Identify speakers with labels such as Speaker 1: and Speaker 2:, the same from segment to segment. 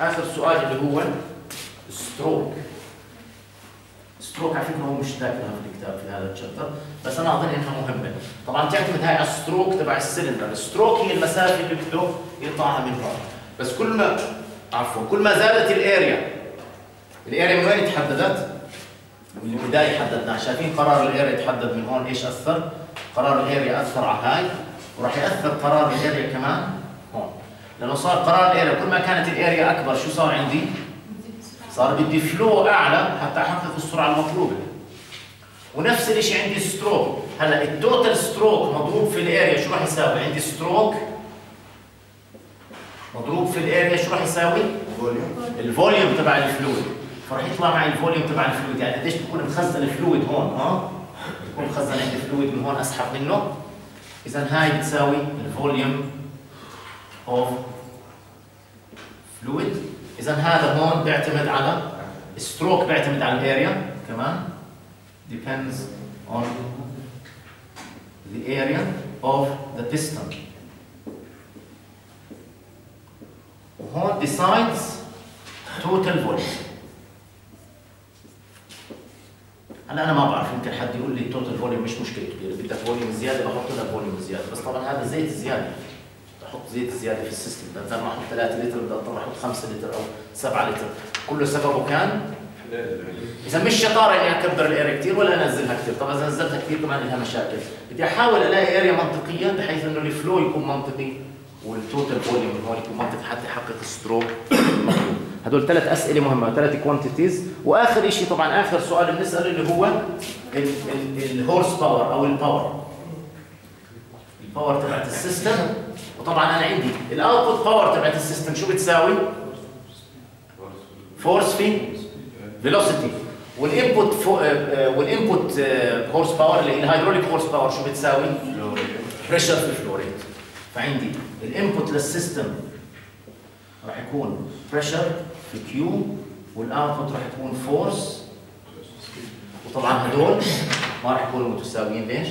Speaker 1: آخر سؤال اللي هو stroke stroke على فكره هو مش ذاكرها في الكتاب في هذا الشابتر بس أنا أظن إنها مهمة. طبعا تعتمد هاي على ال stroke تبع ال cylinder ال stroke هي المسافة اللي بده يقطعها من بعض. بس كل ما عفوا كل ما زادت ال area ال area من وين تحددت؟ من البداية حددناها شايفين قرار ال area تحدد من هون إيش أثر؟ قرار ال area أثر على هاي وراح يأثر قرار ال area كمان هون. لأنه صار قرار ال area كل ما كانت ال area أكبر شو صار عندي؟ صار بدي flow أعلى حتى أحقق السرعة المطلوبة. ونفس الشيء عندي stroke هلأ ال total stroke مضروب في ال area شو راح يساوي؟ عندي stroke مضروب في ال area شو راح يساوي؟ ال volume تبع ال fluid فراح يطلع معي ال volume تبع ال fluid يعني قديش بكون مخزن ال fluid هون ها؟ بكون مخزن عندي fluid من هون أسحب منه. إذا هاي بتساوي ال volume of fluid اذا هذا هون بيعتمد على stroke بيعتمد على ال area. كمان depends on the area of the piston. وهون decides total volume هلا أنا ما بعرف يمكن حد يقول لي ال total volume مش مشكلة كبيرة بدك volume زيادة بحط لك volume زيادة. بس طبعا هذا زيت زيادة. بحط زيت زيادة في ال system. بدل ما أحط 3 لتر بدي أضطر أحط 5 لتر أو 7 لتر. كله سببه كان إذا مش شطارة اني أكبر ال area كثير ولا أنزلها كثير طبعا إذا نزلتها كثير كمان لها مشاكل. بدي أحاول ألاقي area منطقية بحيث إنه ال flow يكون منطقي وال total volume هون يكون منطقي حتى يحقق ال stroke هدول ثلاث أسئلة مهمة ثلاث quantities وآخر شيء طبعا آخر سؤال بنساله اللي هو الهورس باور أو الباور الباور تبعت السيستم وطبعا أنا عندي ال output power تبعت ال system شو بتساوي؟ force في velocity وال input وال input horse power اللي هي ال hydraulic horse power شو بتساوي؟ pressure في ال flow rate فعندي ال input لل system راح يكون pressure في Q وال output راح تكون force وطبعا هدول ما راح يكونوا متساويين ليش؟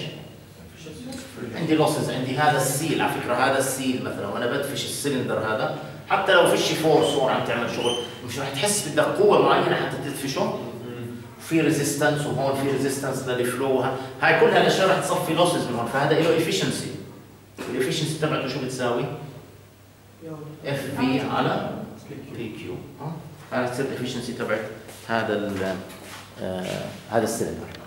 Speaker 1: عندي losses عندي هذا ال seal على فكرة هذا ال seal مثلا وأنا بدفش السلندر هذا حتى لو فيش force هون عم تعمل شغل مش راح تحس بدك قوة معينة حتى تدفشه؟ في resistance وهون في resistance لل flow هاي كلها الاشياء راح تصفي losses من هون فهذا له efficiency ال efficiency تبعته شو بتساوي؟ FV على PQ هذا تصير ال efficiency تبعت هذا ال هذا السلندر